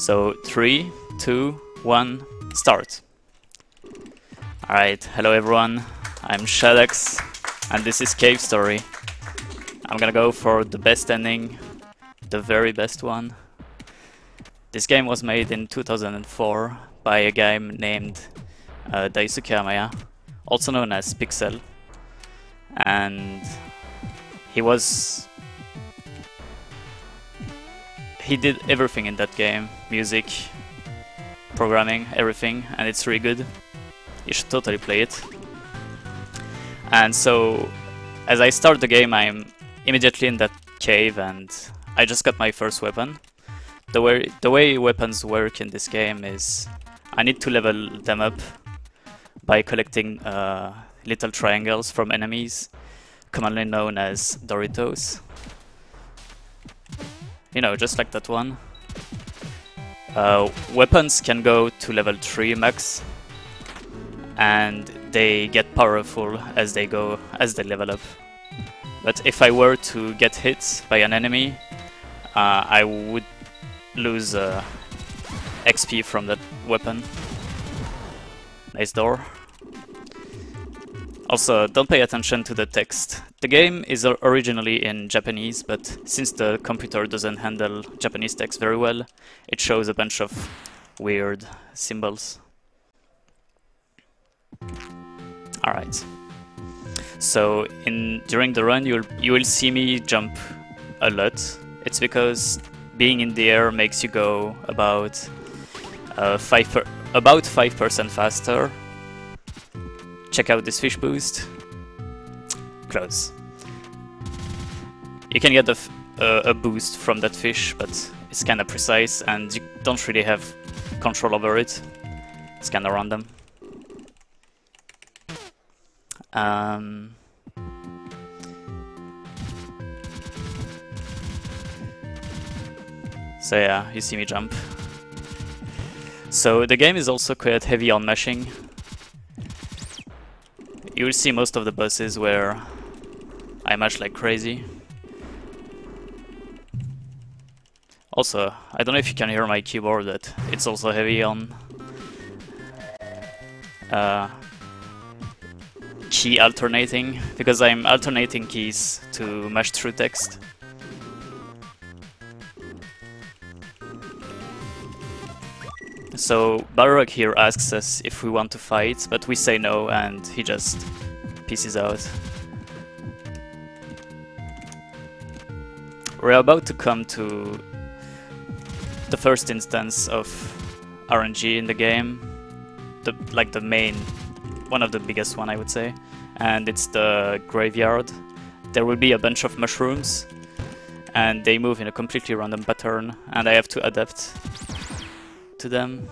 So three, two, one, start. Alright, hello everyone. I'm Shadax, and this is Cave Story. I'm gonna go for the best ending, the very best one. This game was made in 2004 by a guy named uh, Daisuke Amaya, also known as Pixel. And he was... He did everything in that game, music, programming, everything, and it's really good. You should totally play it. And so, as I start the game, I'm immediately in that cave and I just got my first weapon. The way, the way weapons work in this game is I need to level them up by collecting uh, little triangles from enemies, commonly known as Doritos. You know, just like that one. Uh, weapons can go to level 3 max, and they get powerful as they go, as they level up. But if I were to get hit by an enemy, uh, I would lose uh, XP from that weapon. Nice door. Also, don't pay attention to the text. The game is originally in Japanese, but since the computer doesn't handle Japanese text very well, it shows a bunch of weird symbols. Alright. So in during the run you'll you will see me jump a lot. It's because being in the air makes you go about uh, five about five percent faster. Check out this fish boost. Close. You can get a, uh, a boost from that fish, but it's kind of precise and you don't really have control over it. It's kind of random. Um, so yeah, you see me jump. So the game is also quite heavy on mashing. You will see most of the bosses where I mash like crazy. Also, I don't know if you can hear my keyboard, that it's also heavy on uh, key alternating, because I'm alternating keys to mash through text. So Balrog here asks us if we want to fight, but we say no and he just pieces out. We're about to come to the first instance of RNG in the game, the like the main, one of the biggest one I would say, and it's the graveyard. There will be a bunch of mushrooms, and they move in a completely random pattern, and I have to adapt to them.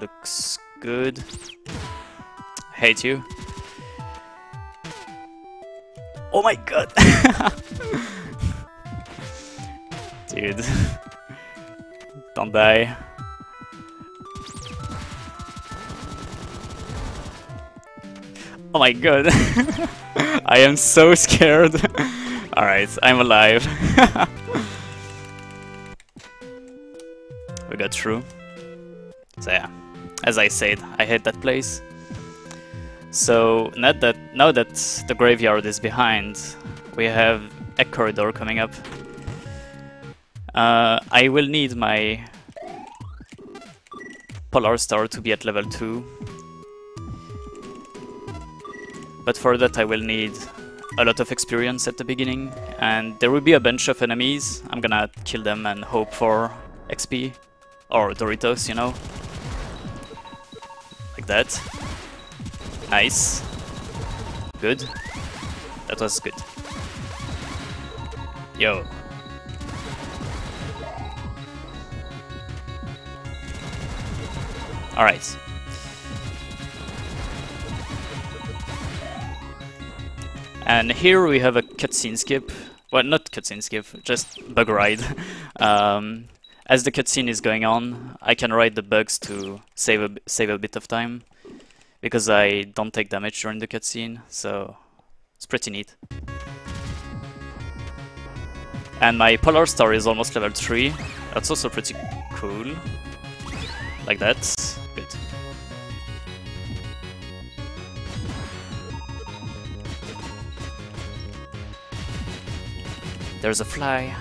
Looks good. Hate you. Oh my god! Dude. Don't die. Oh my god. I am so scared. Alright, I'm alive. We got through. So yeah, as I said, I hate that place. So now that now that the graveyard is behind, we have a corridor coming up. Uh, I will need my Polar Star to be at level 2. But for that I will need a lot of experience at the beginning, and there will be a bunch of enemies. I'm gonna kill them and hope for XP. Or Doritos, you know. Like that. Nice. Good. That was good. Yo. Alright. And here we have a cutscene skip. Well, not cutscene skip, just bug ride. um, as the cutscene is going on, I can ride the bugs to save a, save a bit of time. Because I don't take damage during the cutscene, so it's pretty neat. And my Polar Star is almost level 3. That's also pretty cool. Like that. Good. There's a fly.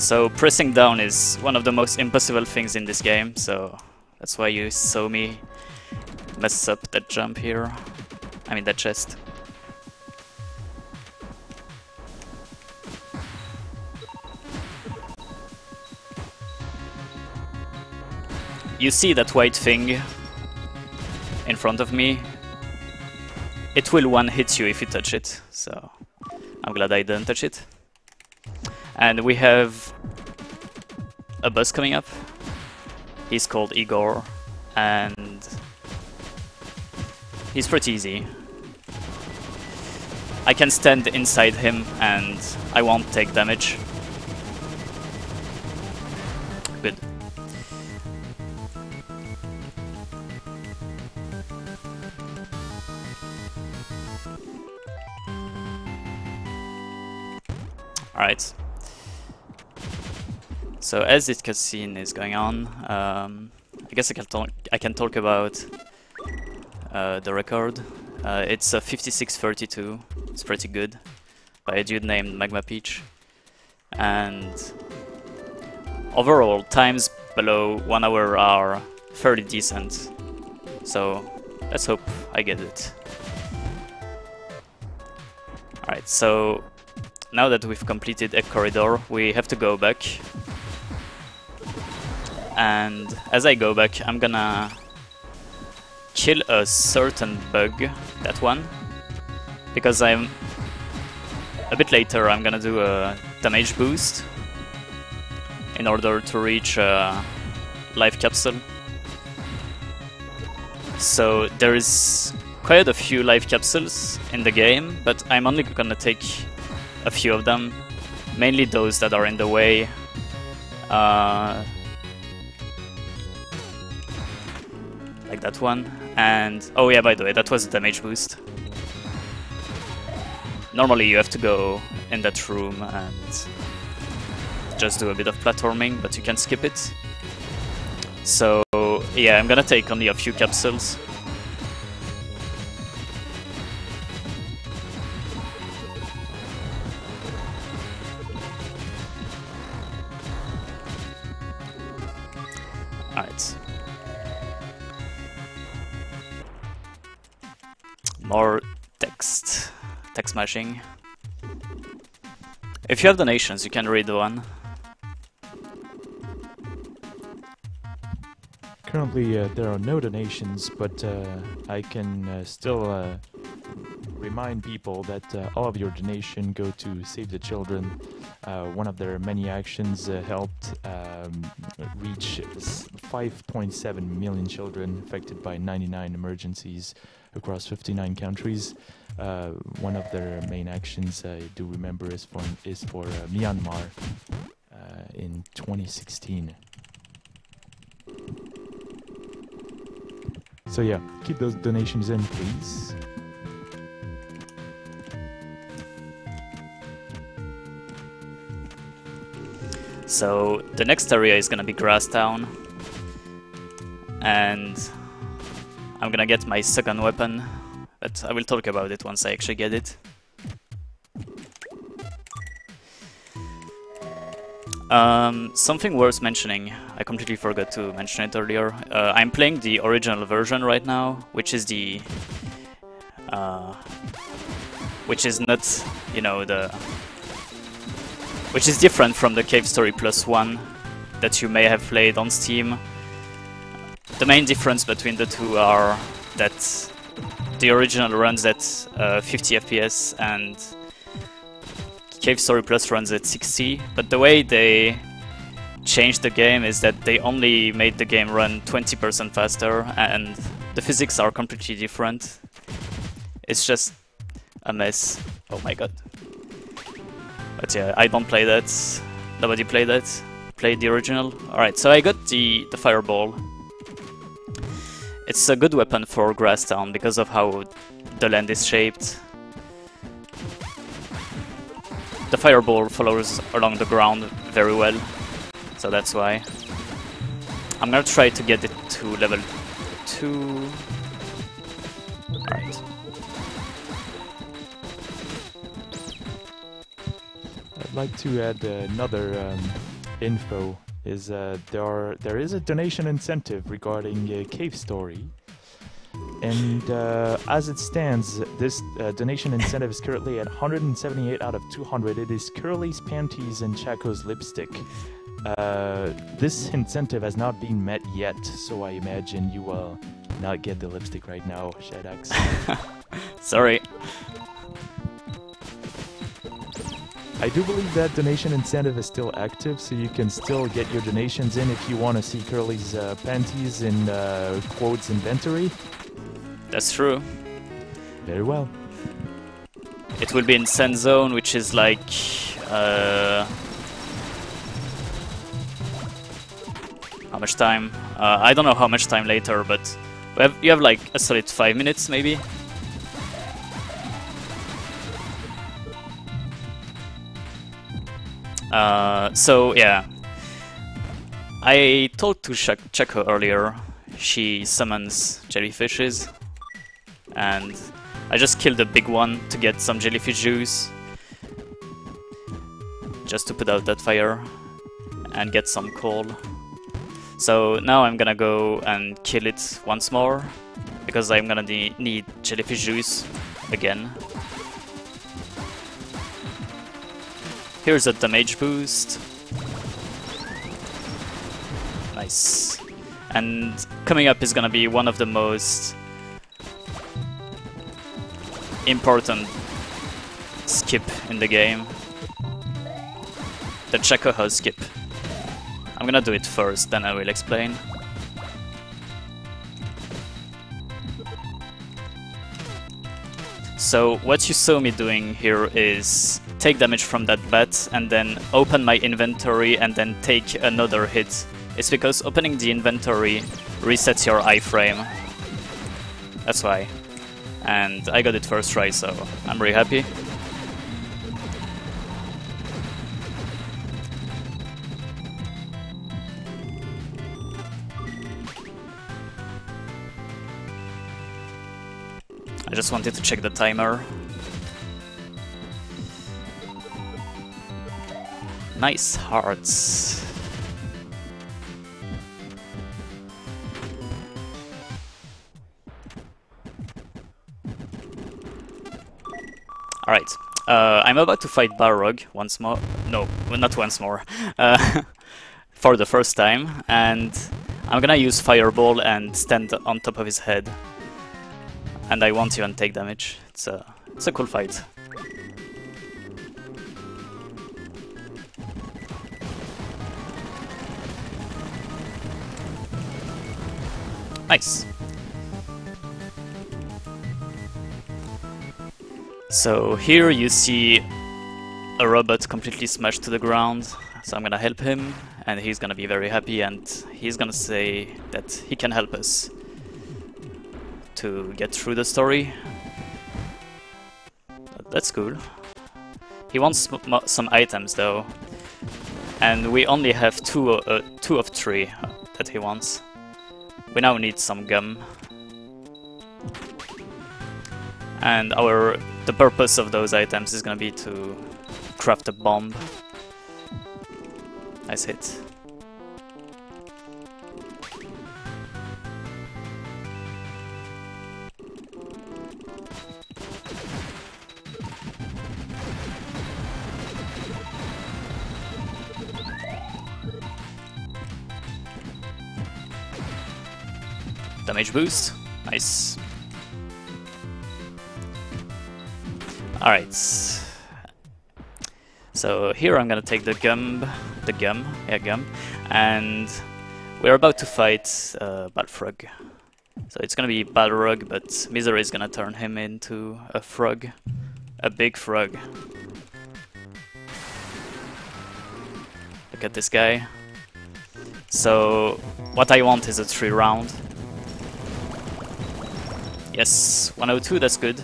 So pressing down is one of the most impossible things in this game, so that's why you saw me mess up that jump here. I mean that chest. You see that white thing in front of me? It will one hit you if you touch it, so I'm glad I didn't touch it. And we have a boss coming up. He's called Igor, and he's pretty easy. I can stand inside him and I won't take damage. Good. Alright. So as this cutscene is going on, um, I guess I can talk. I can talk about uh, the record. Uh, it's a 5632. It's pretty good by a dude named Magma Peach, and overall times below one hour are fairly decent. So let's hope I get it. Alright, so now that we've completed a corridor, we have to go back. And as I go back, I'm gonna kill a certain bug, that one, because I'm a bit later I'm gonna do a damage boost in order to reach a life capsule. So there is quite a few life capsules in the game, but I'm only gonna take a few of them, mainly those that are in the way. Uh, like that one. And oh yeah, by the way, that was a damage boost. Normally you have to go in that room and just do a bit of platforming, but you can skip it. So yeah, I'm gonna take only a few capsules. More text. Text mashing. If you have donations, you can read the one. Currently, uh, there are no donations, but uh, I can uh, still uh, remind people that uh, all of your donation go to Save the Children. Uh, one of their many actions helped um, reach 5.7 million children affected by 99 emergencies across 59 countries. Uh, one of their main actions I do remember is for is for uh, Myanmar uh, in 2016. So yeah, keep those donations in, please. So the next area is gonna be Grass Town, And I'm gonna get my second weapon, but I will talk about it once I actually get it. Um, something worth mentioning, I completely forgot to mention it earlier. Uh, I'm playing the original version right now, which is the... Uh, which is not, you know, the... Which is different from the Cave Story Plus 1 that you may have played on Steam. The main difference between the two are that the original runs at uh, 50 FPS and Cave Story Plus runs at 60, but the way they changed the game is that they only made the game run 20% faster and the physics are completely different. It's just a mess. Oh my god. But yeah, I don't play that. Nobody played that. Played the original. Alright, so I got the, the fireball. It's a good weapon for Grass Town because of how the land is shaped. The fireball follows along the ground very well, so that's why. I'm gonna try to get it to level 2. Alright. I'd like to add another um, info is uh, there are there is a donation incentive regarding cave story, and uh, as it stands, this uh, donation incentive is currently at 178 out of 200. It is Curly's panties and Chaco's lipstick. Uh, this incentive has not been met yet, so I imagine you will not get the lipstick right now, Shadax. Sorry. I do believe that donation incentive is still active, so you can still get your donations in if you want to see Curly's uh, panties in uh, Quote's inventory. That's true. Very well. It will be in Sand Zone, which is like... Uh, how much time? Uh, I don't know how much time later, but have, you have like a solid 5 minutes maybe? Uh, so yeah, I talked to Ch earlier. She summons jellyfishes, and I just killed a big one to get some jellyfish juice, just to put out that fire and get some coal. So now I'm gonna go and kill it once more, because I'm gonna need jellyfish juice again. Here's a damage boost. Nice. And coming up is gonna be one of the most important skip in the game. The Chaco skip. I'm gonna do it first, then I will explain. So what you saw me doing here is take damage from that bat and then open my inventory and then take another hit. It's because opening the inventory resets your iframe. That's why. And I got it first try, so I'm really happy. I just wanted to check the timer. Nice hearts. Alright, uh, I'm about to fight Balrog once more. No, not once more. Uh, for the first time, and I'm gonna use Fireball and stand on top of his head. And I want you and take damage. It's a, it's a cool fight. Nice. So here you see a robot completely smashed to the ground, so I'm gonna help him, and he's gonna be very happy, and he's gonna say that he can help us to get through the story. That's cool. He wants some items though, and we only have two, uh, two of three that he wants. We now need some gum. And our the purpose of those items is gonna be to craft a bomb. Nice hit. Damage boost. Nice. Alright. So here I'm gonna take the gum, the gum, yeah gum, and we're about to fight uh, Balfrog. So it's gonna be Balrog, but Misery is gonna turn him into a frog, a big frog. Look at this guy. So what I want is a three round. Yes, 102, that's good.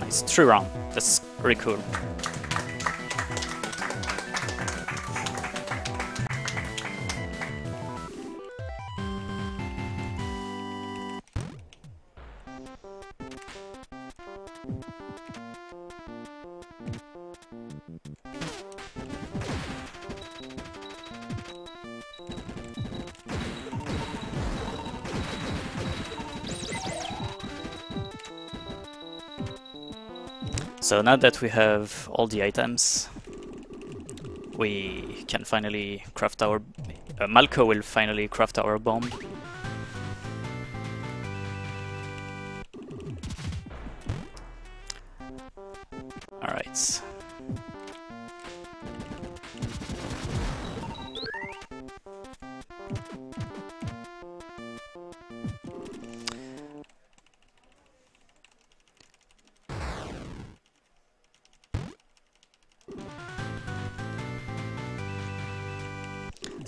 Nice, true round, that's really cool. So now that we have all the items, we can finally craft our... Uh, Malco will finally craft our bomb. Alright.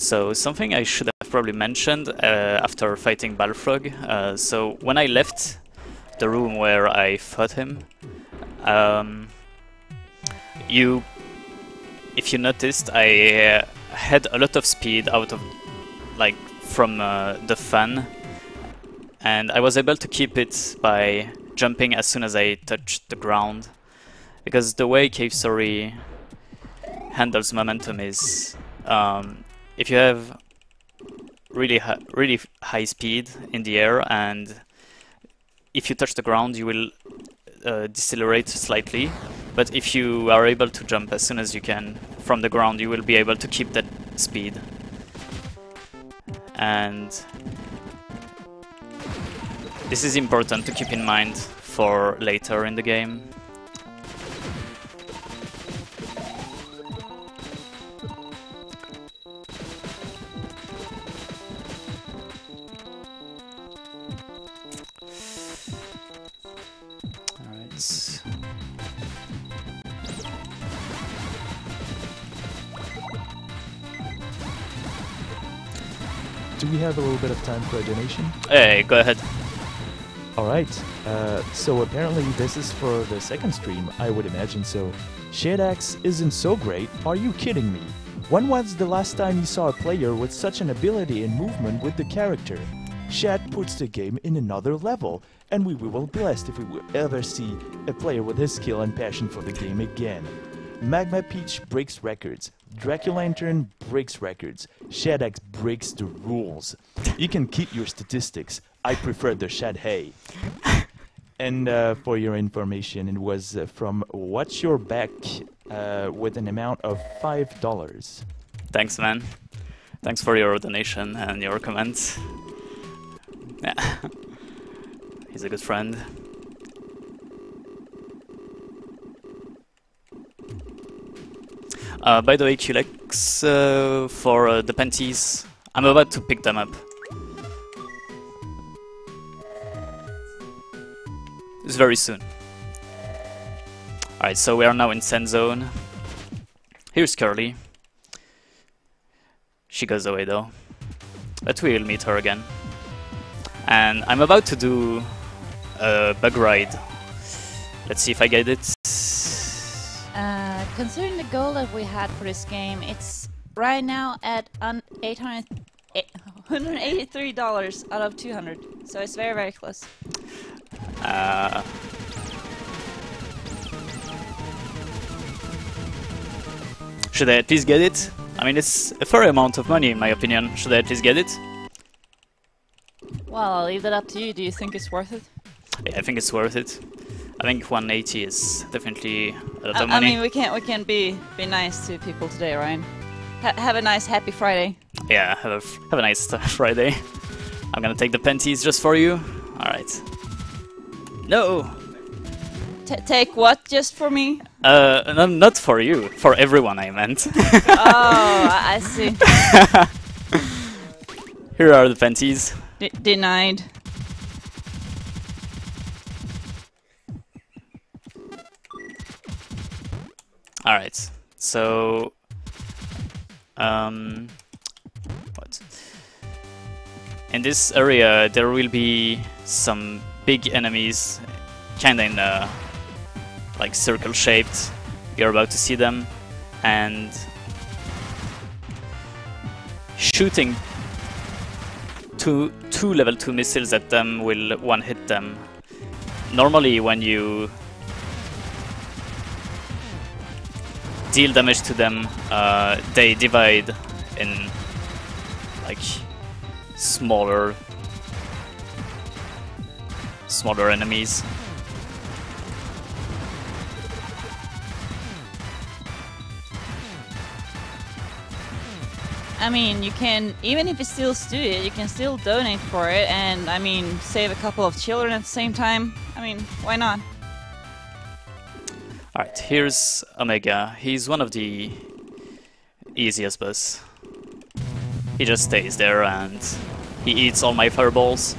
So something I should have probably mentioned uh, after fighting Balfrog. Uh, so when I left the room where I fought him, um, you, if you noticed, I uh, had a lot of speed out of, like, from the fan, and I was able to keep it by jumping as soon as I touched the ground, because the way Cave Story handles momentum is um, if you have really hi really high speed in the air and if you touch the ground you will uh, decelerate slightly. But if you are able to jump as soon as you can from the ground you will be able to keep that speed. And this is important to keep in mind for later in the game we have a little bit of time for a donation? Hey, go ahead. Alright, uh, so apparently this is for the second stream, I would imagine so. Shadax isn't so great, are you kidding me? When was the last time you saw a player with such an ability and movement with the character? Shad puts the game in another level, and we will be blessed if we will ever see a player with his skill and passion for the game again. Magma Peach breaks records. Dracula Draculantern breaks records. Shadax breaks the rules. You can keep your statistics. I prefer the Shad Hay. And uh, for your information, it was uh, from What's Your Back uh, with an amount of five dollars. Thanks, man. Thanks for your donation and your comments. Yeah. He's a good friend. Uh, by the way, Culex, uh, for uh, the panties, I'm about to pick them up. It's very soon. Alright, so we are now in Sand Zone. Here's Curly. She goes away though. But we'll meet her again. And I'm about to do a bug ride. Let's see if I get it. Considering the goal that we had for this game, it's right now at un 800, eh, $183 out of 200. So it's very, very close. Uh, should I at least get it? I mean, it's a fair amount of money in my opinion. Should I at least get it? Well, I'll leave that up to you. Do you think it's worth it? Yeah, I think it's worth it. I think 180 is definitely a lot I, of I money. mean, we can't we can be be nice to people today, Ryan. Ha have a nice, happy Friday. Yeah, have a, have a nice Friday. I'm gonna take the panties just for you. Alright. No! T take what just for me? Uh, no, not for you. For everyone, I meant. oh, I, I see. Here are the panties. D denied. Alright, so... Um... What? In this area, there will be some big enemies, kinda in like circle shaped. You're about to see them, and shooting two two level two missiles at them will one hit them. Normally, when you deal damage to them, uh, they divide in like smaller smaller enemies. I mean, you can, even if you still do it, you can still donate for it and, I mean, save a couple of children at the same time. I mean, why not? Alright, here's Omega. He's one of the easiest boss. He just stays there and he eats all my fireballs.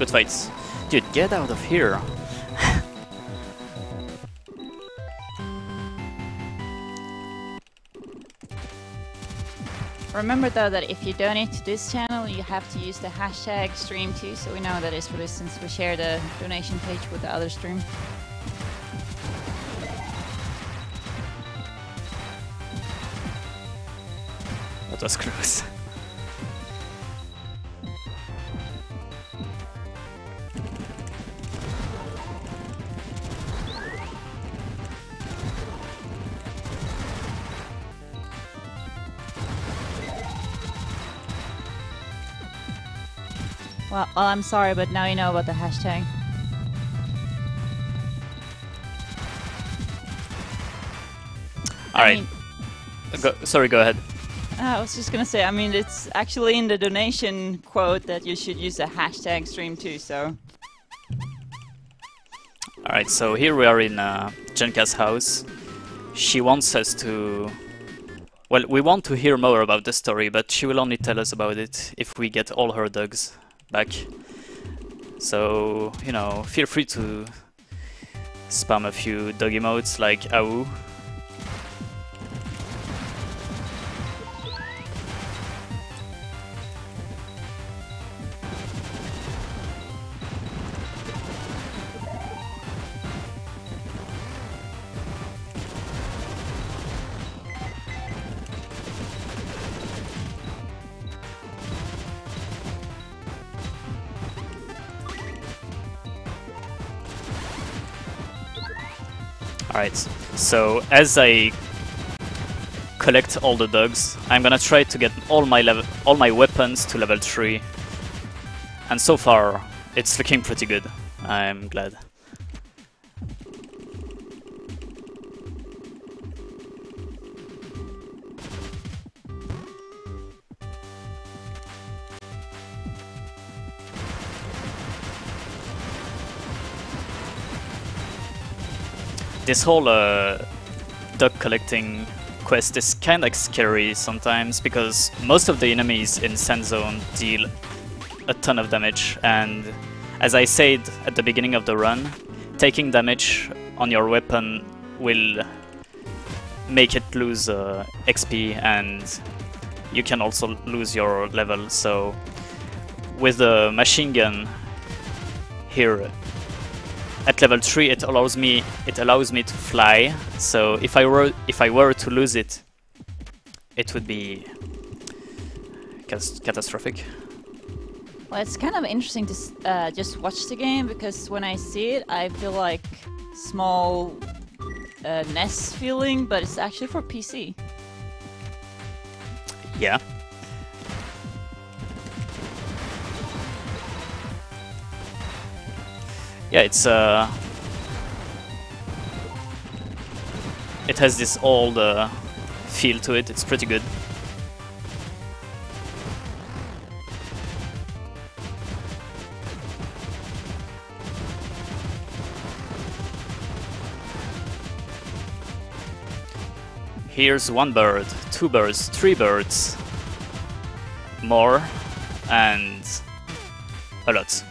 Good fights. Dude, get out of here. Remember though that if you donate to this channel, you have to use the hashtag stream2 so we know that it's for this since we share the donation page with the other stream. That was gross. Well, well, I'm sorry, but now you know about the hashtag. I Alright, mean, go, sorry, go ahead. I was just gonna say, I mean, it's actually in the donation quote that you should use the hashtag stream too, so... Alright, so here we are in uh, Jenka's house. She wants us to... Well, we want to hear more about the story, but she will only tell us about it if we get all her dogs back. So, you know, feel free to spam a few dog emotes like AU. Alright, so as I collect all the dogs, I'm gonna try to get all my level all my weapons to level 3. And so far, it's looking pretty good. I'm glad. This whole uh, dog collecting quest is kind of scary sometimes because most of the enemies in Sand Zone deal a ton of damage. And as I said at the beginning of the run, taking damage on your weapon will make it lose uh, XP and you can also lose your level. So with the machine gun here at level 3 it allows me it allows me to fly. So if I were if I were to lose it it would be catastrophic. Well, it's kind of interesting to uh, just watch the game because when I see it, I feel like small uh, NES feeling, but it's actually for PC. yeah yeah it's uh it has this old uh, feel to it it's pretty good Here's one bird, two birds, three birds, more, and a lot.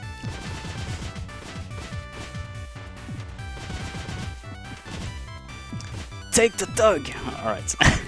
Take the dog! Alright.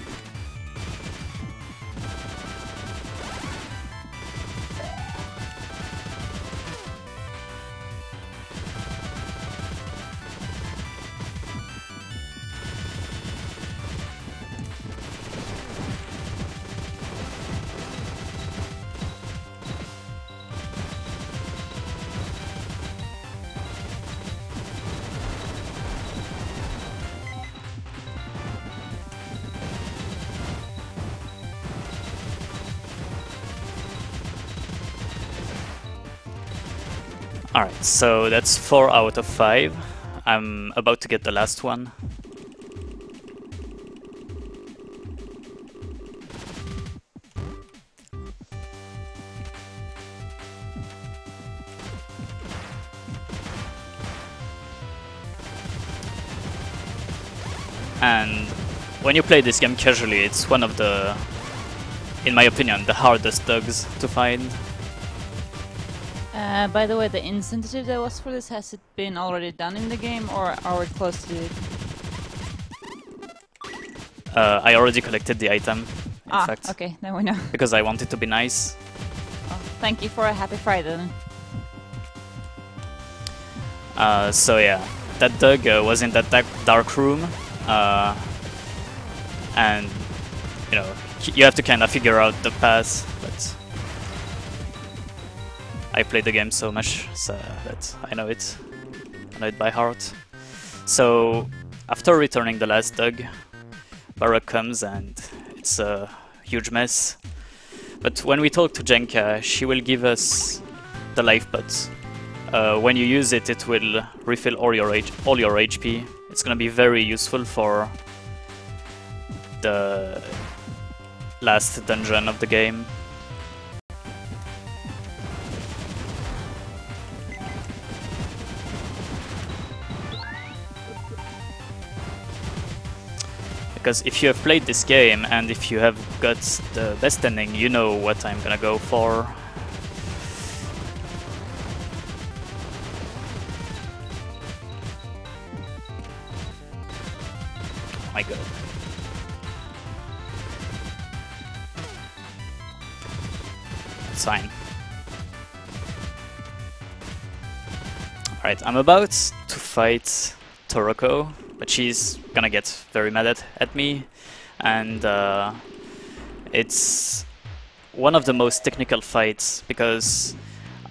so that's 4 out of 5. I'm about to get the last one. And when you play this game casually, it's one of the, in my opinion, the hardest dogs to find. Uh, by the way, the incentive that was for this, has it been already done in the game or are we close to it? Uh, I already collected the item, in ah, fact, okay, then we know. because I wanted to be nice. Oh, thank you for a happy Friday then. Uh, so yeah, that dog uh, was in that dark, dark room, uh, and you know you have to kind of figure out the path. But I played the game so much so that I know it, I know it by heart. So after returning the last dog, Balrog comes and it's a huge mess. But when we talk to Jenka, she will give us the life pots. Uh, when you use it, it will refill all your all your HP. It's gonna be very useful for the last dungeon of the game. Because if you have played this game and if you have got the best ending, you know what I'm gonna go for. Oh my god. Fine. Alright, I'm about to fight Toroko, but she's gonna get very mad at, at me, and uh, it's one of the most technical fights because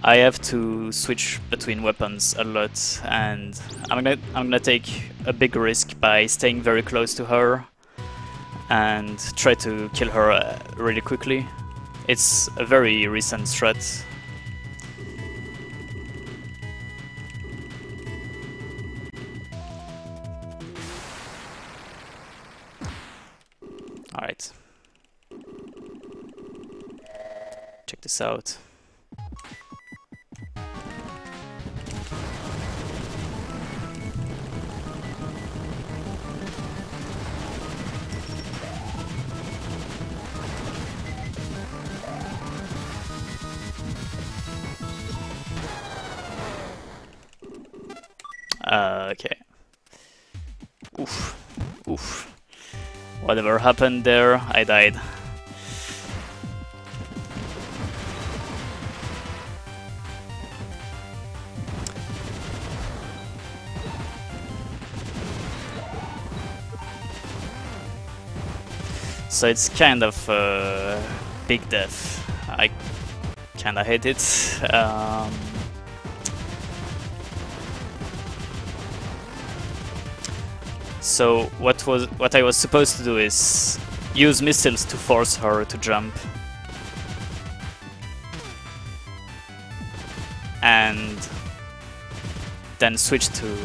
I have to switch between weapons a lot, and I'm gonna I'm gonna take a big risk by staying very close to her and try to kill her uh, really quickly. It's a very recent strat. Alright. Check this out. Uh, okay. Oof. Oof. Whatever happened there, I died. So it's kind of uh, big death. I kinda hate it. Um, So what was what I was supposed to do is use missiles to force her to jump. And then switch to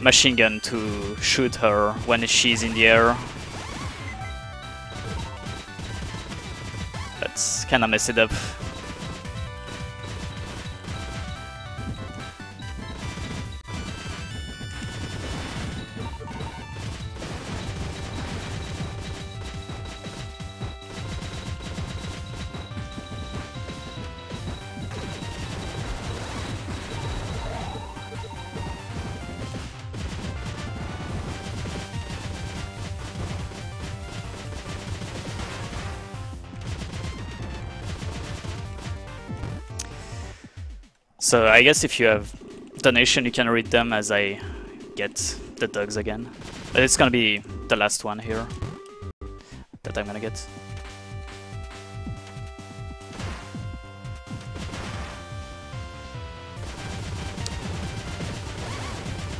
machine gun to shoot her when she's in the air. That's kinda mess it up. So I guess if you have donation, you can read them as I get the dogs again. But it's gonna be the last one here that I'm gonna get.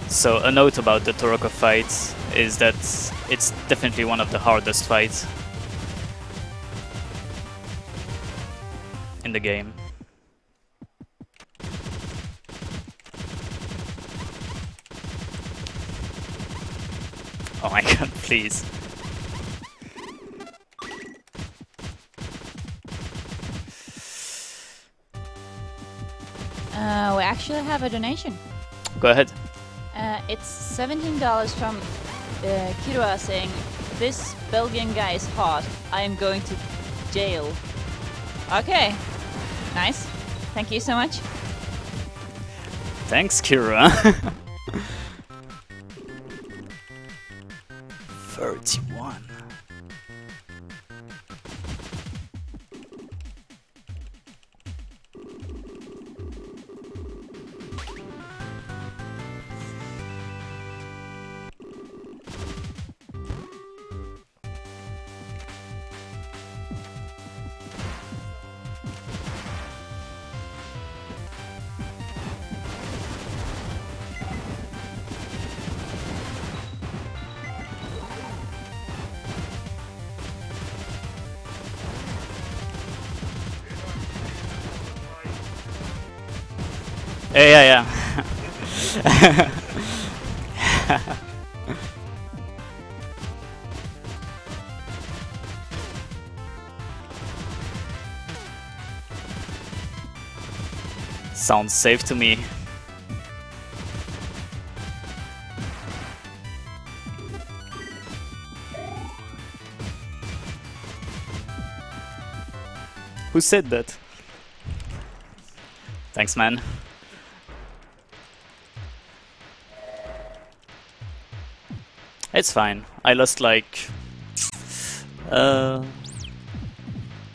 So a note about the Toroko fight is that it's definitely one of the hardest fights in the game. Oh my god, please. Uh, we actually have a donation. Go ahead. Uh, it's $17 from uh, Kirua saying, This Belgian guy is hot. I am going to jail. Okay. Nice. Thank you so much. Thanks, Kira. Yeah, yeah. Sounds safe to me. Who said that? Thanks, man. It's fine. I lost like... Uh,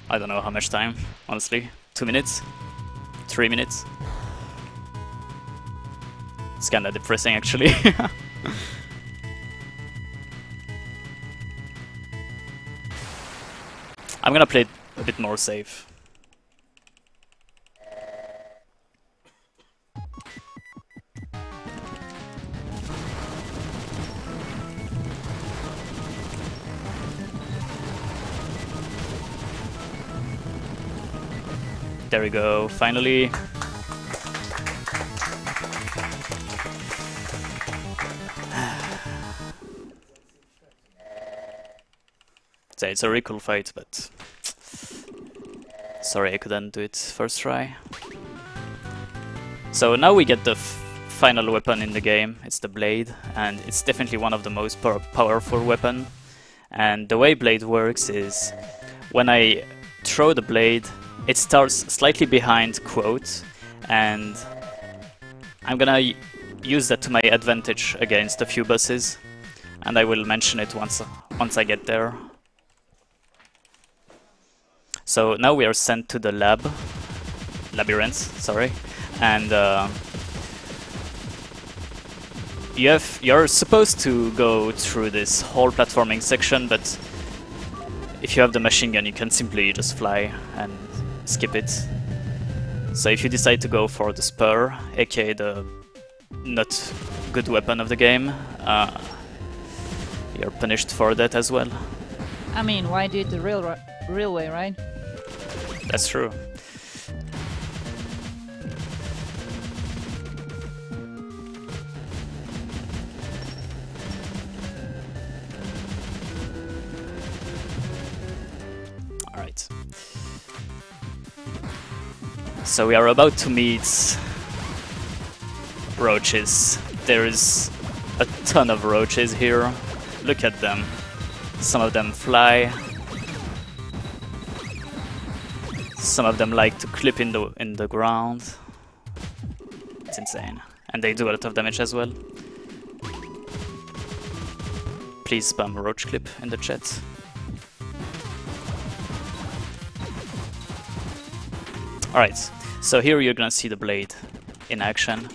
I don't know how much time, honestly. Two minutes? Three minutes? It's kinda depressing, actually. I'm gonna play a bit more safe. There we go, finally. So it's a really cool fight, but sorry I couldn't do it first try. So now we get the final weapon in the game, it's the blade, and it's definitely one of the most pow powerful weapon. And the way blade works is when I throw the blade, it starts slightly behind quote, and I'm gonna use that to my advantage against a few bosses, and I will mention it once once I get there. So now we are sent to the lab, labyrinth, sorry, and uh, you have you're supposed to go through this whole platforming section, but if you have the machine gun, you can simply just fly and skip it. So if you decide to go for the spur, aka the not good weapon of the game, uh, you're punished for that as well. I mean, why do it the real real way, right? That's true. So we are about to meet roaches. There is a ton of roaches here. Look at them. Some of them fly, Some of them like to clip in the in the ground. It's insane. And they do a lot of damage as well. Please spam roach clip in the chat. Alright, so here you're gonna see the blade in action.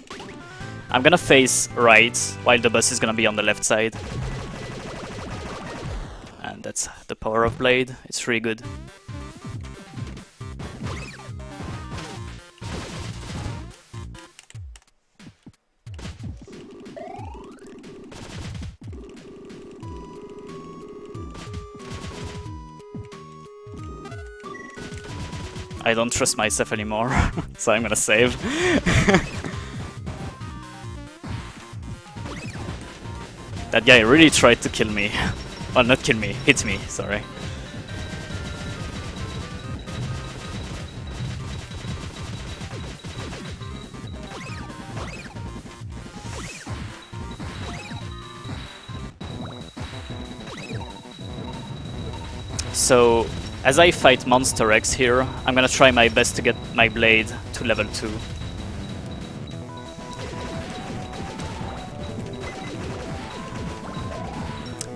I'm gonna face right while the bus is gonna be on the left side. And that's the power of blade, it's really good. I don't trust myself anymore, so I'm gonna save. That guy really tried to kill me. well, not kill me, hit me, sorry. So, as I fight Monster X here, I'm gonna try my best to get my blade to level 2.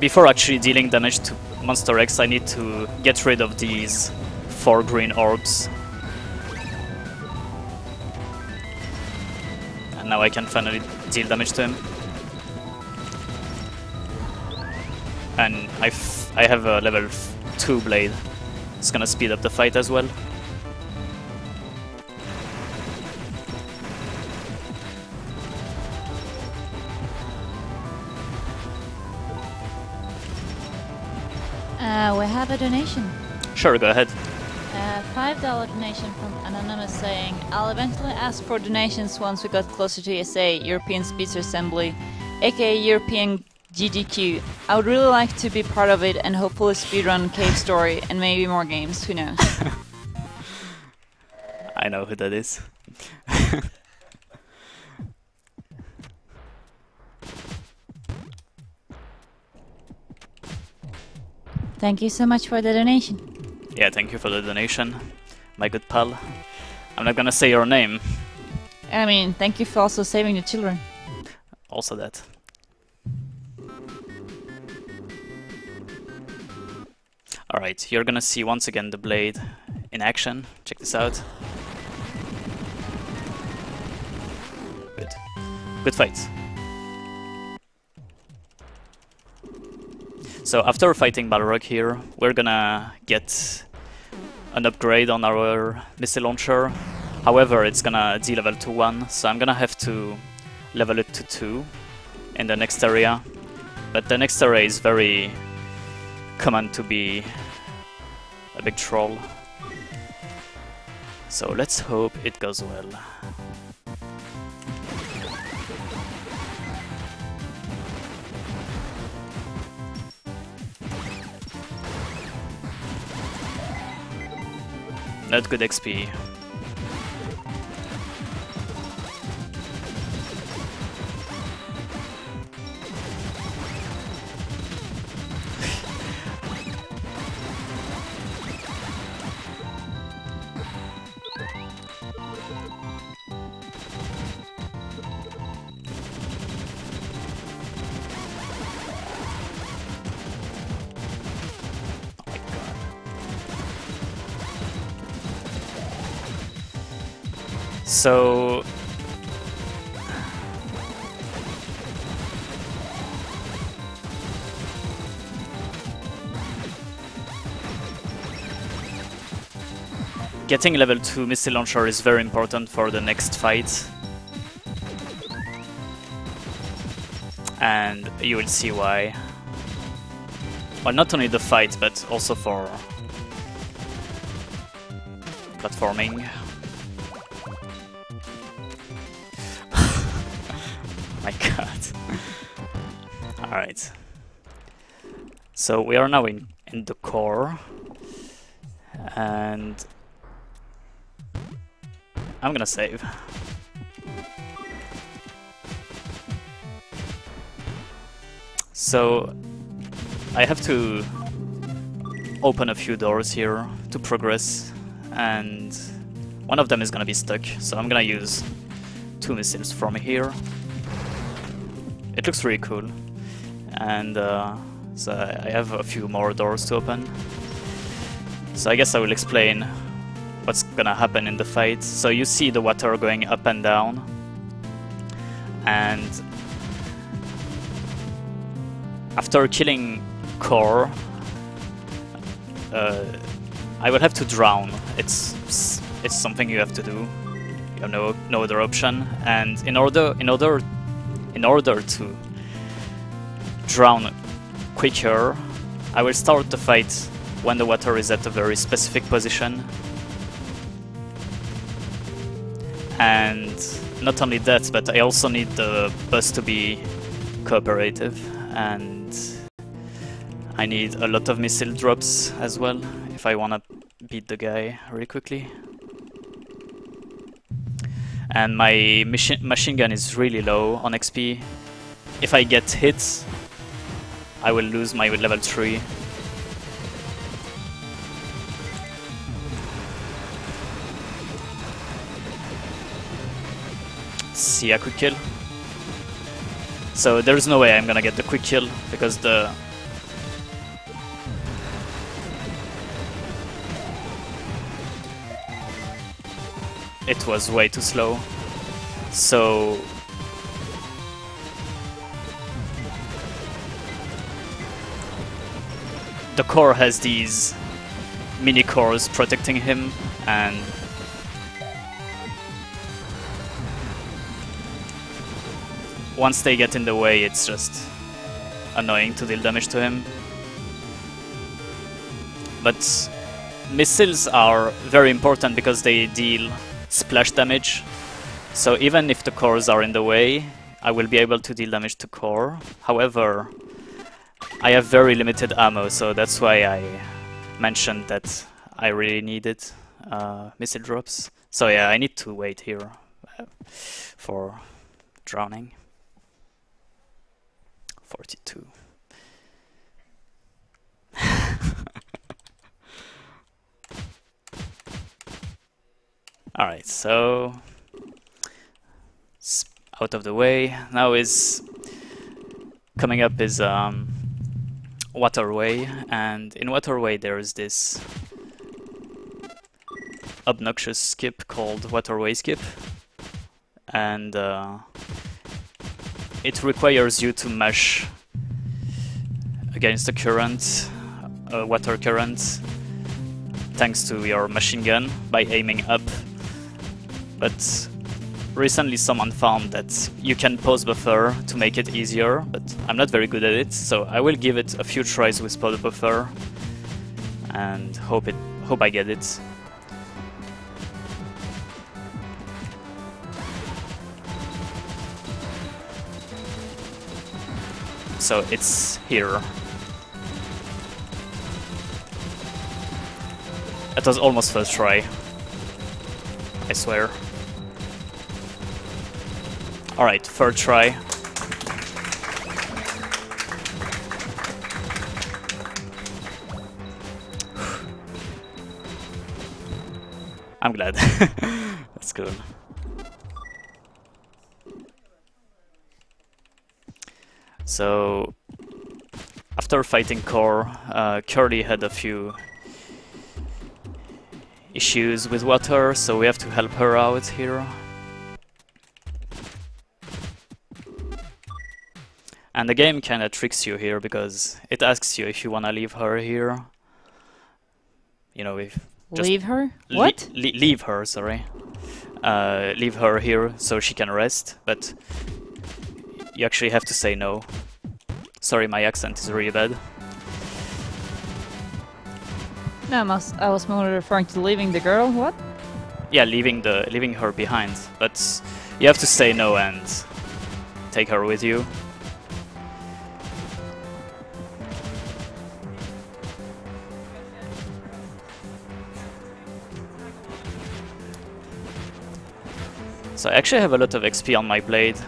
Before actually dealing damage to Monster X, I need to get rid of these four green orbs. And now I can finally deal damage to him. And I, I have a level 2 blade. It's gonna speed up the fight as well. Uh, we have a donation. Sure, go ahead. A $5 donation from Anonymous saying, I'll eventually ask for donations once we got closer to ESA, European Speedster Assembly, aka European GDQ. I would really like to be part of it and hopefully speedrun Cave Story and maybe more games, who knows. I know who that is. Thank you so much for the donation. yeah, thank you for the donation, my good pal. I'm not gonna say your name, I mean, thank you for also saving the children. also that. Alright, you're gonna see once again the blade in action. Check this out. Good. Good fight. So after fighting Balrog here, we're gonna get an upgrade on our missile launcher. However, it's gonna D-level to 1, so I'm gonna have to level it to 2 in the next area. But the next area is very common to be a big troll. So let's hope it goes well. Not good XP. So Getting level 2 missile launcher is very important for the next fight. And you will see why. Well, not only the fight, but also for platforming. So we are now in, in the core. And I'm gonna save. So I have to open a few doors here to progress and one of them is gonna be stuck so I'm gonna use two missiles from here it looks really cool and uh, so I have a few more doors to open so I guess I will explain what's gonna happen in the fight so you see the water going up and down and after killing Core, uh, I will have to drown. It's it's something you have to do. You have no no other option. And in order in order in order to drown quicker, I will start the fight when the water is at a very specific position. And not only that, but I also need the bus to be cooperative and I need a lot of missile drops as well if I wanna beat the guy really quickly. And my machine machine gun is really low on XP. If I get hit, I will lose my level 3. See a quick kill. So there's no way I'm gonna get the quick kill because the it was way too slow. So the core has these mini cores protecting him and once they get in the way it's just annoying to deal damage to him. But missiles are very important because they deal splash damage. So even if the cores are in the way, I will be able to deal damage to core. However, I have very limited ammo, so that's why I mentioned that I really needed uh, missile drops. So yeah, I need to wait here uh, for drowning. 42. Alright, so out of the way. Now is coming up is um, Waterway, and in Waterway there is this obnoxious skip called Waterway Skip, and uh, it requires you to mash against the current, uh, water current, thanks to your machine gun by aiming up. But recently someone found that you can pause buffer to make it easier, but I'm not very good at it, so I will give it a few tries with pause buffer and hope it hope I get it. So it's here. That was almost first try. I swear. Alright, third try. I'm glad. That's good. So, after fighting Core, uh, Curly had a few issues with water, so we have to help her out here. And the game kinda tricks you here because it asks you if you wanna leave her here. You know, if leave her. What? Le leave her, sorry. Uh, leave her here so she can rest, but you actually have to say no. Sorry, my accent is really bad. No, I, was more referring to leaving the girl. What? Yeah, leaving the leaving her behind, but you have to say no and take her with you. So I actually have a lot of XP on my blade.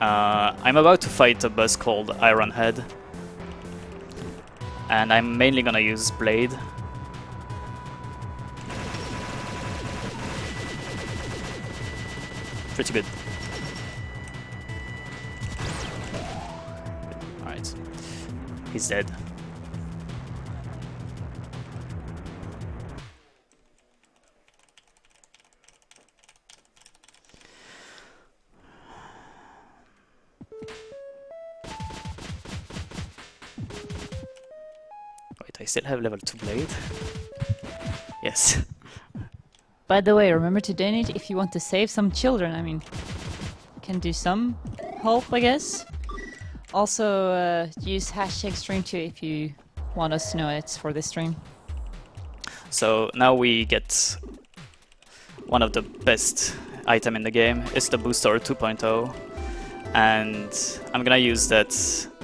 Uh, I'm about to fight a boss called Iron Head. And I'm mainly gonna use blade. Pretty good. Alright. He's dead. I still have level 2 blade. Yes. By the way, remember to donate if you want to save some children. I mean, can do some help, I guess. Also, uh, use hashtag stream2 if you want us to know it's for this stream. So now we get one of the best item in the game. It's the Booster 2.0. and I'm gonna use that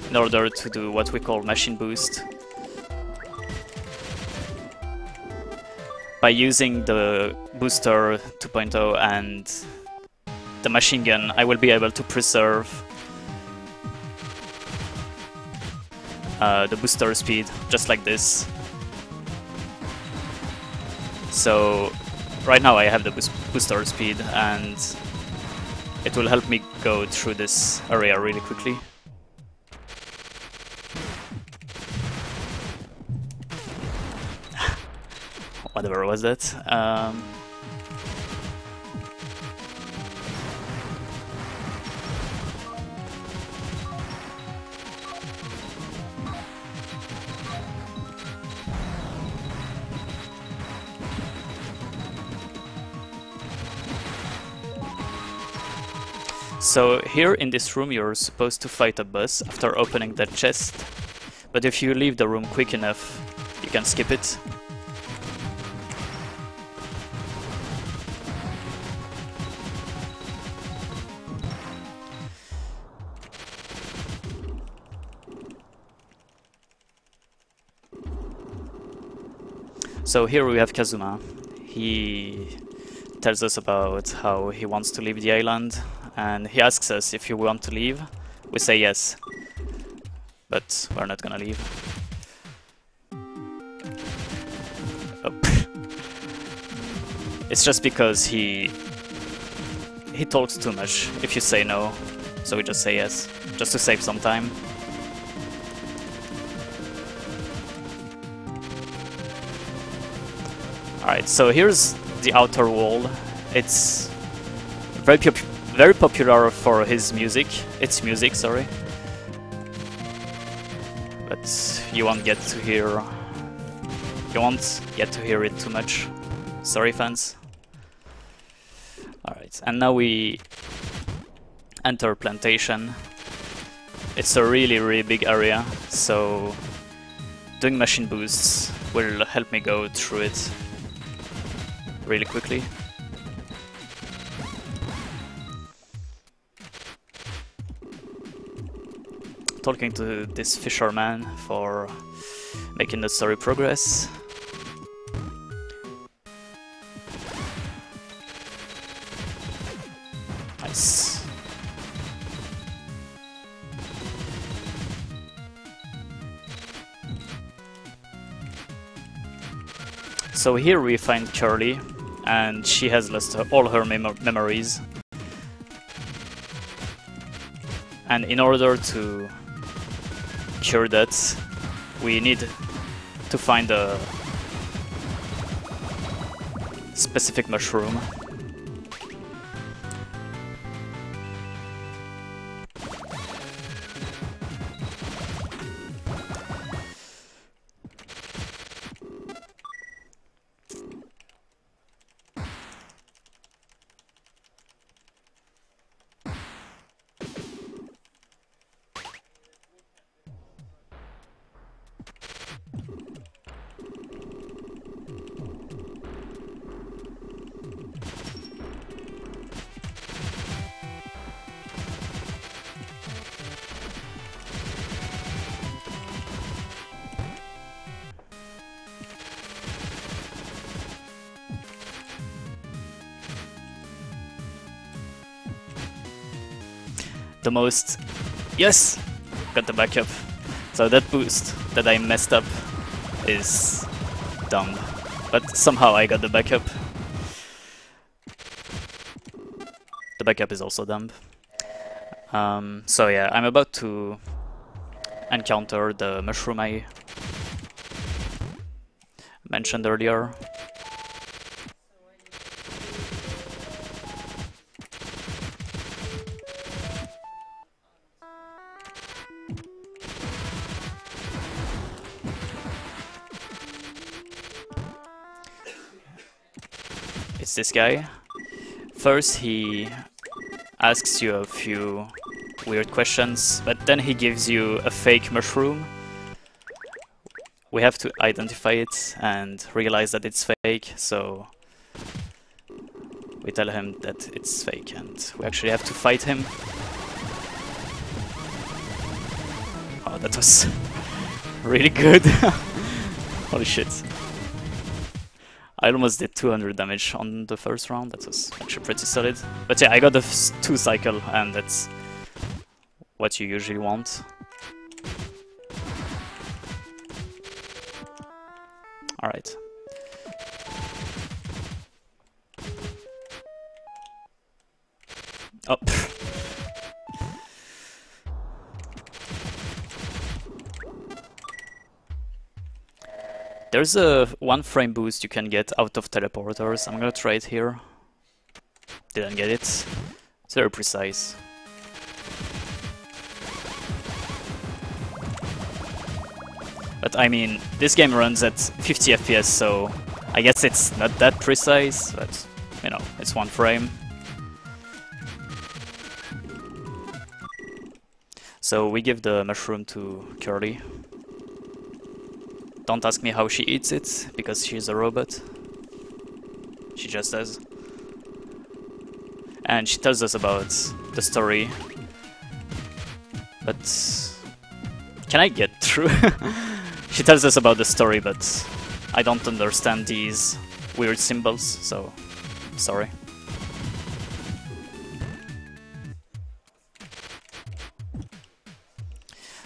in order to do what we call machine boost. By using the booster 2.0 and the machine gun, I will be able to preserve uh, the booster speed, just like this. So right now I have the booster speed and it will help me go through this area really quickly. Whatever was that? Um, So here in this room you're supposed to fight a boss after opening that chest, but if you leave the room quick enough, you can skip it. So here we have Kazuma. He tells us about how he wants to leave the island and he asks us if we want to leave. We say yes, but we're not gonna leave. Oh. It's just because he he talks too much if you say no, so we just say yes, just to save some time. Alright, so here's the outer wall. It's very very popular for his music. Its music, sorry. But you won't get to hear... You won't get to hear it too much. Sorry, fans. Alright, and now we enter Plantation. It's a really, really big area, so doing machine boosts will help me go through it really quickly. talking to this fisherman for making the story progress. Nice. So here we find Curly, and she has lost all her mem memories. And in order to cure that, we need to find a specific mushroom. The most... Yes! Got the backup. So that boost that I messed up is dumb. But somehow I got the backup. The backup is also dumb. Um, so yeah, I'm about to encounter the mushroom I mentioned earlier. This guy. First he asks you a few weird questions, but then he gives you a fake mushroom. We have to identify it and realize that it's fake, so we tell him that it's fake and we actually have to fight him. Oh, that was really good. Holy shit. I almost did 200 damage on the first round, that was actually pretty solid. But yeah, I got the two cycle, and that's what you usually want. Alright. Oh. There's a one frame boost you can get out of teleporters. I'm gonna try it here. Didn't get it. It's very precise. But I mean, this game runs at 50 FPS, so I guess it's not that precise, but you know, it's one frame. So we give the mushroom to Curly. Don't ask me how she eats it, because she's a robot. She just does. And she tells us about the story. But... Can I get through? she tells us about the story, but I don't understand these weird symbols, so... Sorry.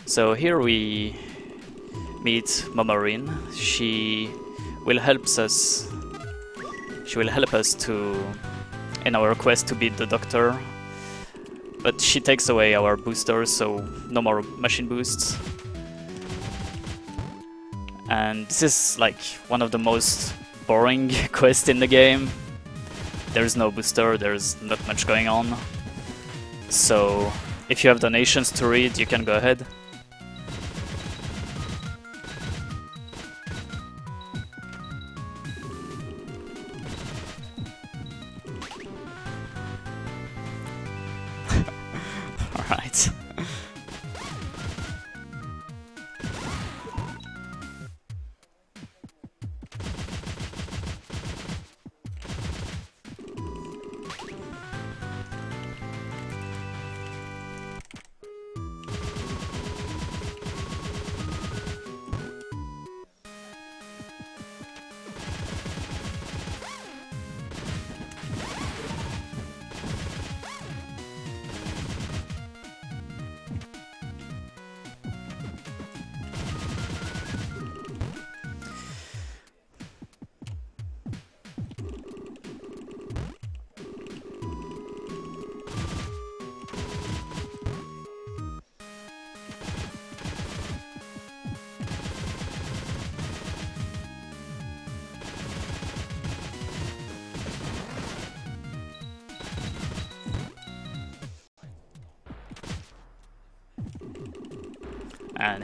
So here we meet Momorin. She will help us. She will help us to in our quest to beat the Doctor. But she takes away our boosters, so no more machine boosts. And this is like one of the most boring quests in the game. There's no booster, there's not much going on. So if you have donations to read, you can go ahead.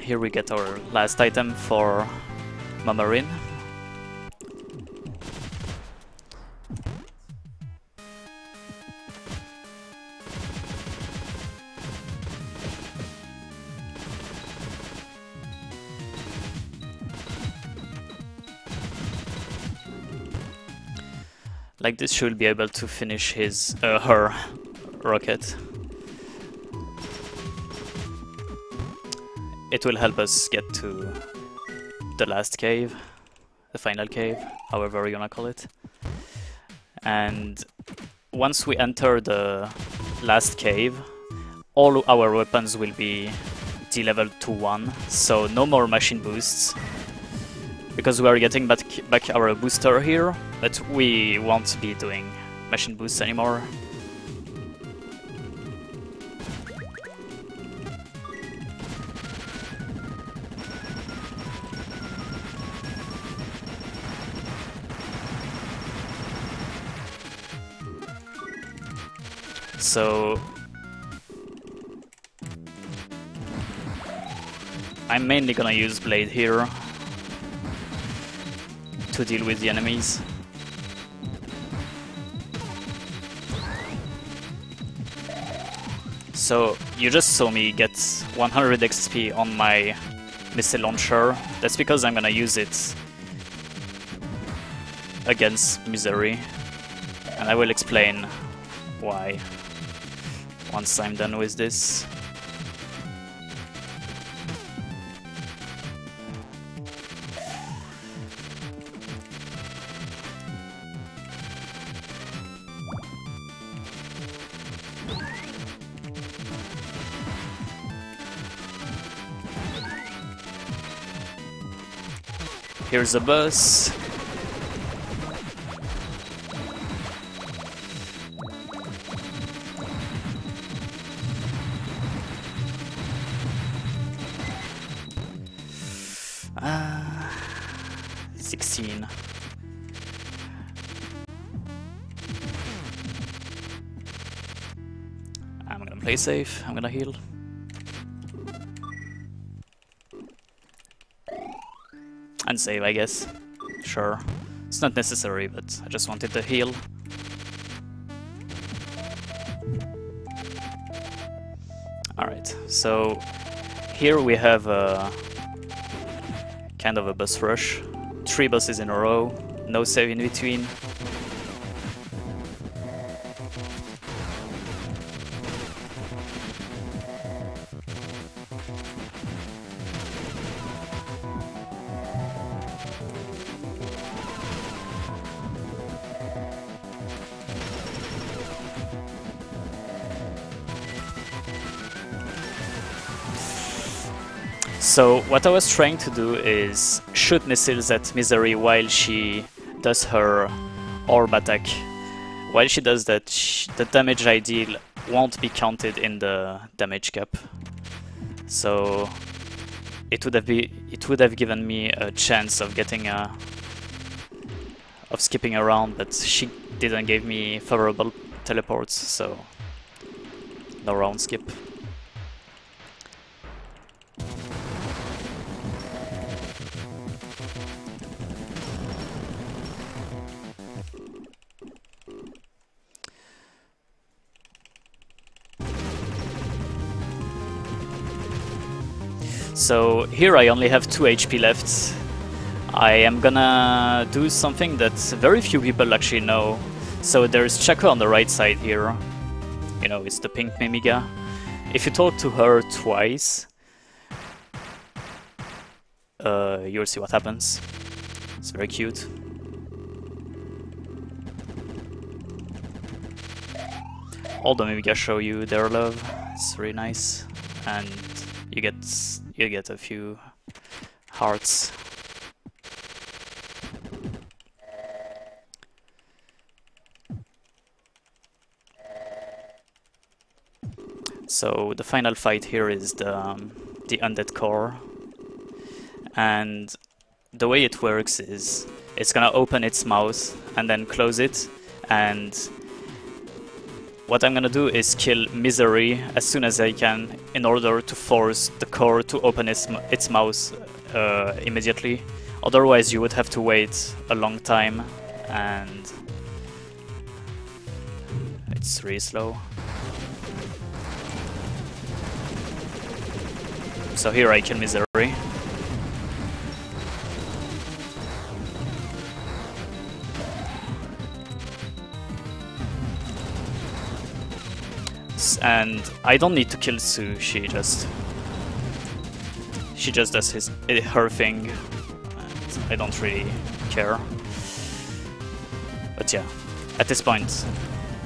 Here we get our last item for Momorin. Like this, she will be able to finish his uh, her rocket. It will help us get to the last cave, the final cave, however you wanna call it. And once we enter the last cave, all our weapons will be D-level to 1, so no more machine boosts. Because we are getting back, back our booster here, but we won't be doing machine boosts anymore. So I'm mainly gonna use Blade here to deal with the enemies. So you just saw me get 100 XP on my missile launcher. That's because I'm gonna use it against Misery. And I will explain why once I'm done with this. Here's a bus. Safe, I'm gonna heal. And save, I guess. Sure. It's not necessary, but I just wanted to heal. Alright, so here we have a kind of a bus rush. Three buses in a row, no save in between. So what I was trying to do is shoot missiles at Misery while she does her orb attack. While she does that, the damage I deal won't be counted in the damage cap. So it would have be it would have given me a chance of getting a of skipping around, but she didn't give me favorable teleports, so no round skip. So here I only have 2 HP left. I am gonna do something that very few people actually know. So there's Chaco on the right side here. You know, it's the pink Mimiga. If you talk to her twice, uh, you'll see what happens. It's very cute. All the Mimiga show you their love. It's really nice. And you get you get a few hearts. So the final fight here is the um, the undead core, and the way it works is it's gonna open its mouth and then close it, and what I'm gonna do is kill Misery as soon as I can in order to force the core to open its, its mouth uh, immediately. Otherwise you would have to wait a long time and it's really slow. So here I kill Misery. And I don't need to kill Sue, she just... She just does his, her thing, I don't really care. But yeah, at this point,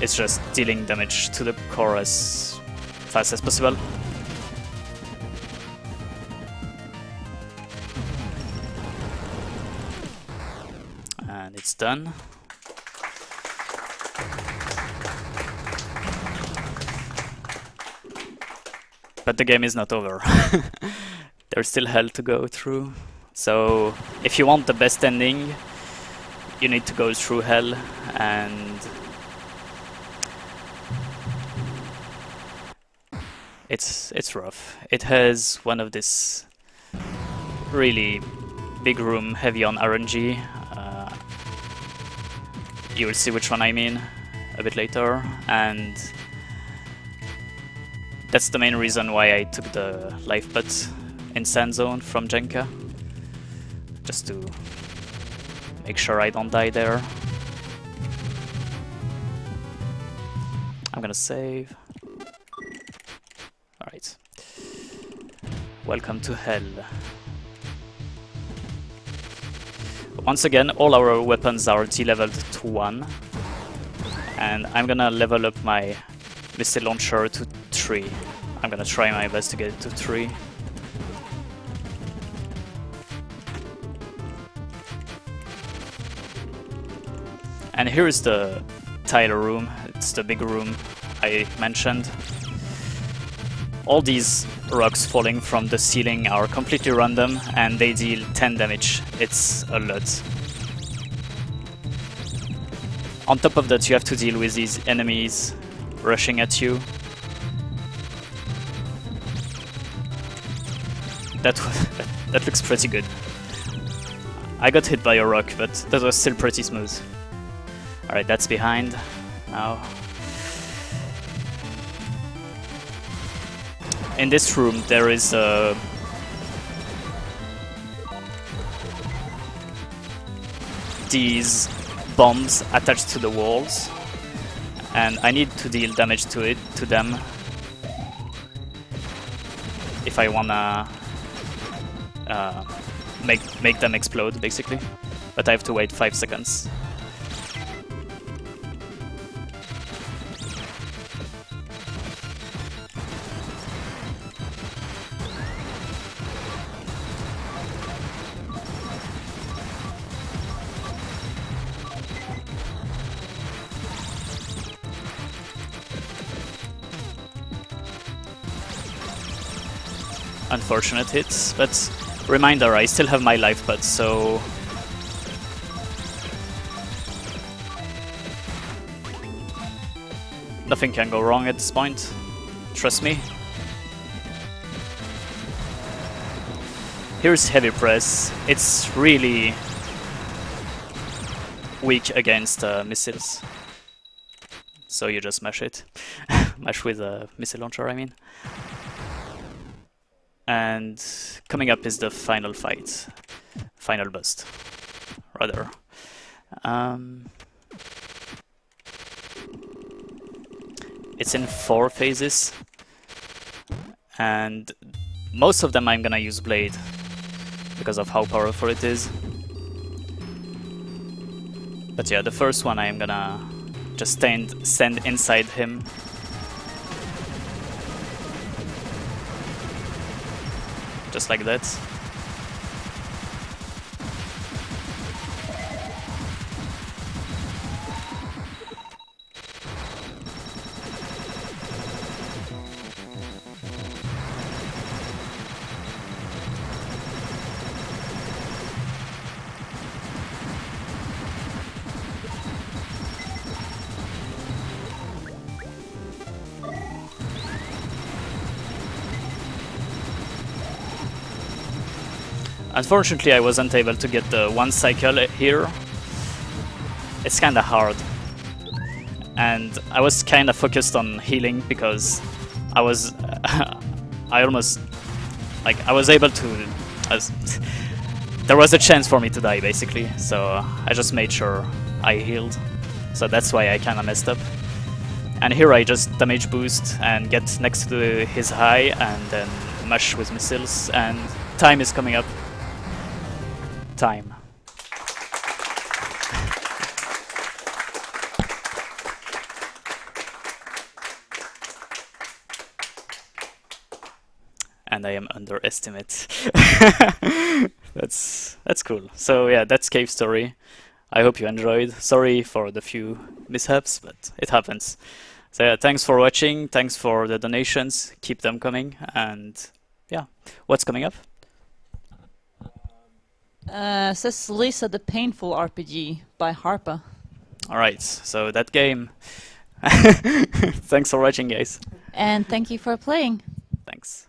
it's just dealing damage to the core as fast as possible. And it's done. But the game is not over. There's still hell to go through. So if you want the best ending, you need to go through hell and it's it's rough. It has one of this really big room heavy on RNG. Uh, you will see which one I mean a bit later and that's the main reason why I took the life pot in Sand Zone from Jenka. Just to make sure I don't die there. I'm gonna save. Alright. Welcome to hell. Once again, all our weapons are D-leveled to 1. And I'm gonna level up my missile launcher to 3. I'm gonna try my best to get it to 3. And here is the title room, it's the big room I mentioned. All these rocks falling from the ceiling are completely random and they deal 10 damage, it's a lot. On top of that you have to deal with these enemies rushing at you That, that looks pretty good. I got hit by a rock, but that was still pretty smooth. Alright, that's behind. Now. In this room there is a... These bombs attached to the walls and I need to deal damage to it to them if I wanna uh, make make them explode basically. But I have to wait 5 seconds. Unfortunate hits, but reminder, I still have my life pot, so... Nothing can go wrong at this point. Trust me. Here's heavy press. It's really weak against uh, missiles. So you just mash it. mash with a missile launcher, I mean. And coming up is the final fight. Final bust, rather. Um, it's in four phases. And most of them I'm gonna use Blade because of how powerful it is. But yeah, the first one I'm gonna just stand, stand inside him just like that. Unfortunately, I wasn't able to get the one cycle here. It's kinda hard. And I was kinda focused on healing because I was... I almost... Like, I was able to... There was a chance for me to die, basically, so I just made sure I healed. So that's why I kinda messed up. And here I just damage boost and get next to his high and then mash with missiles and time is coming up time. and I am underestimate. that's that's cool. So yeah, that's Cave Story. I hope you enjoyed. Sorry for the few mishaps, but it happens. So yeah, thanks for watching. Thanks for the donations. Keep them coming. And yeah, what's coming up? Uh, says Lisa the Painful RPG by Harpa. Alright, so that game. Thanks for watching, guys. And thank you for playing. Thanks.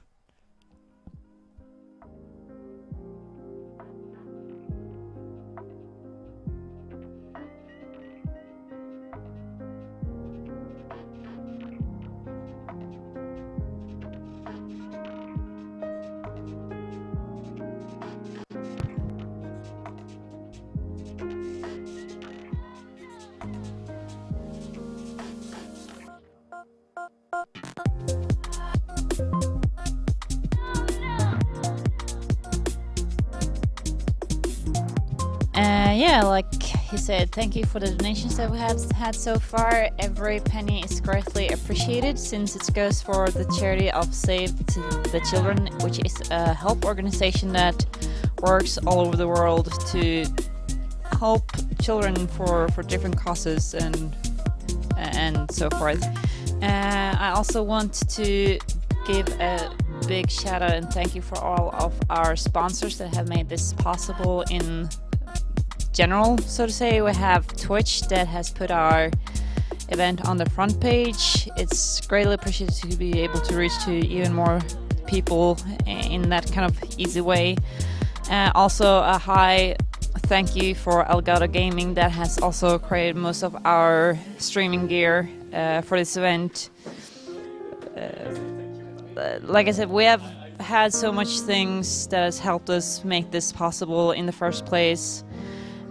Yeah, like he said, thank you for the donations that we have had so far. Every penny is greatly appreciated since it goes for the charity of Save the Children, which is a help organization that works all over the world to help children for, for different causes and and so forth. Uh, I also want to give a big shout out and thank you for all of our sponsors that have made this possible in general, so to say. We have Twitch that has put our event on the front page. It's greatly appreciated to be able to reach to even more people in that kind of easy way. Uh, also, a high thank you for Elgato Gaming that has also created most of our streaming gear uh, for this event. Uh, like I said, we have had so much things that has helped us make this possible in the first place.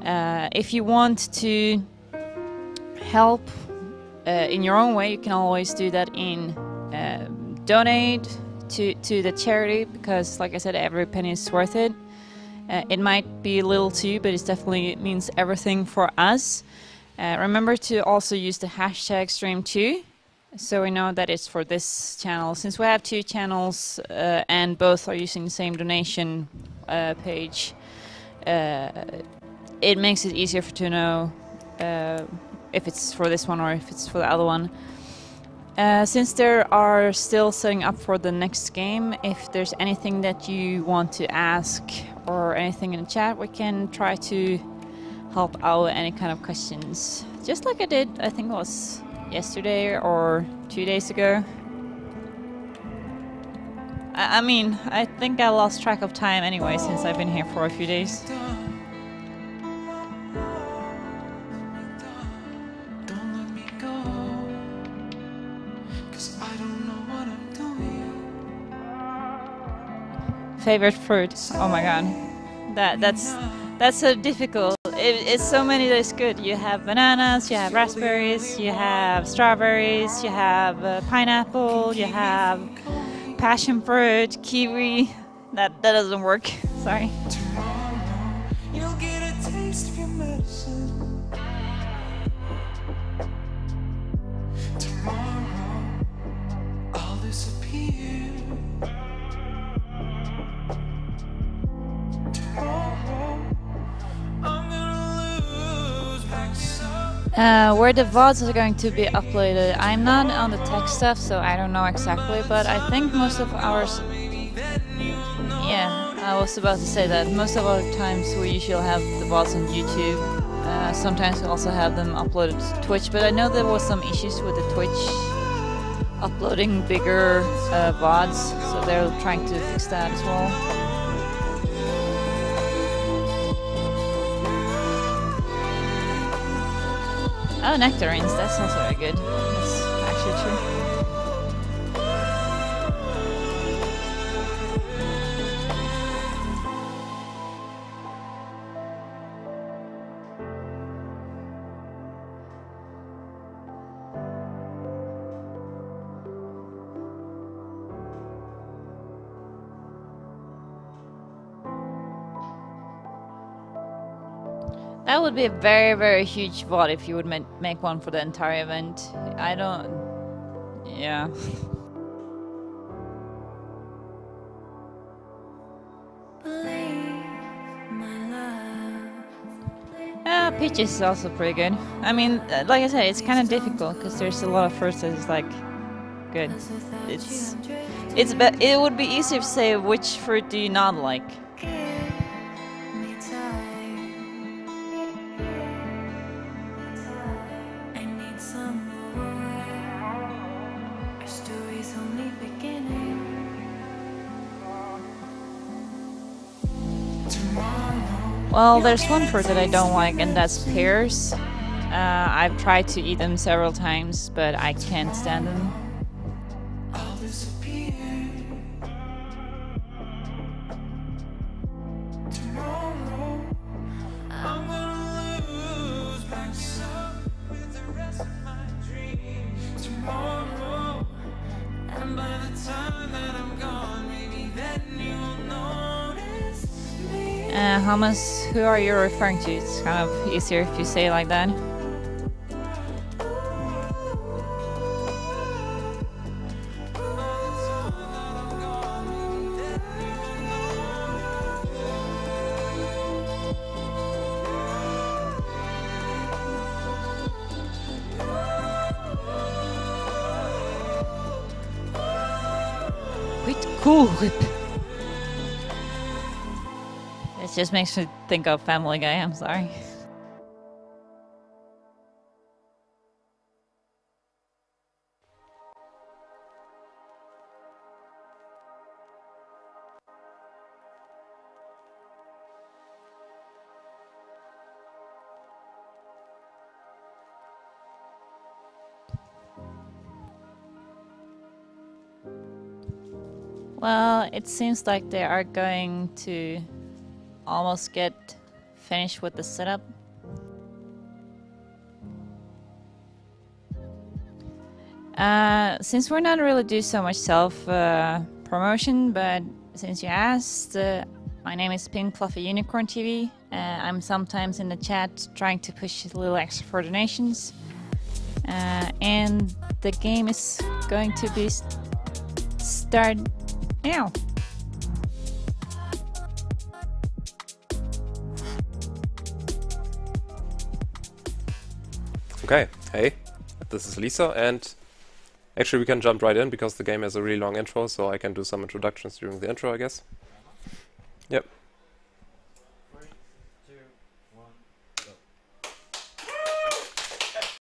Uh, if you want to help uh, in your own way, you can always do that in um, donate to to the charity because, like I said, every penny is worth it. Uh, it might be a little too, but it definitely means everything for us. Uh, remember to also use the hashtag stream2 so we know that it's for this channel. Since we have two channels uh, and both are using the same donation uh, page, uh, it makes it easier for to know uh, if it's for this one or if it's for the other one. Uh, since there are still setting up for the next game, if there's anything that you want to ask or anything in the chat, we can try to help out any kind of questions. Just like I did, I think it was yesterday or two days ago. I, I mean, I think I lost track of time anyway since I've been here for a few days. Favorite fruit? Oh my god, that that's that's so difficult. It, it's so many that's good. You have bananas, you have raspberries, you have strawberries, you have uh, pineapple, you have passion fruit, kiwi. That that doesn't work. Sorry. Uh, where the VODs are going to be uploaded, I'm not on the tech stuff, so I don't know exactly, but I think most of ours... Yeah, I was about to say that. Most of our times we usually have the VODs on YouTube. Uh, sometimes we also have them uploaded to Twitch, but I know there was some issues with the Twitch uploading bigger uh, VODs, so they're trying to fix that as well. Oh, nectarines, that's also very good. That's That would be a very, very huge VOD if you would ma make one for the entire event. I don't... Yeah. Yeah, Peaches is also pretty good. I mean, uh, like I said, it's kind of difficult because there's a lot of fruits that is like good. It's it's it would be easier to say which fruit do you not like. Well, there's one fruit that I don't like, and that's pears. Uh, I've tried to eat them several times, but I can't stand them. Uh, Hamas, who are you referring to? It's kind of easier if you say it like that. Just makes me think of Family Guy. I'm sorry. Well, it seems like they are going to almost get finished with the setup. Uh, since we're not really do so much self uh, promotion, but since you asked, uh, my name is Pink Fluffy Unicorn TV. Uh, I'm sometimes in the chat trying to push a little extra for donations. Uh, and the game is going to be st- start now. Okay, hey, this is Lisa, and actually we can jump right in because the game has a really long intro, so I can do some introductions during the intro, I guess. Yep.